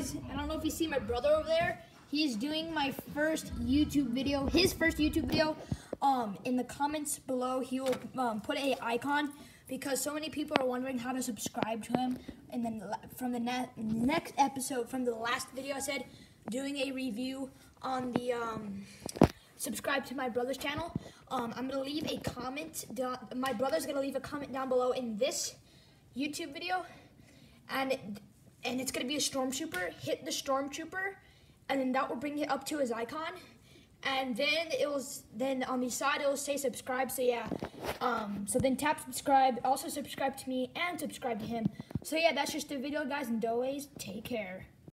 guys. I don't know if you see my brother over there. He's doing my first YouTube video, his first YouTube video. Um, in the comments below, he will um, put a icon because so many people are wondering how to subscribe to him. And then from the ne next episode, from the last video, I said doing a review on the um, subscribe to my brother's channel. Um, I'm gonna leave a comment. Down, my brother's gonna leave a comment down below in this YouTube video, and and it's gonna be a stormtrooper. Hit the stormtrooper, and then that will bring it up to his icon, and then it will then on the side it will say subscribe. So yeah, um, so then tap subscribe. Also subscribe to me and subscribe to him. So yeah, that's just the video, guys. And always take care.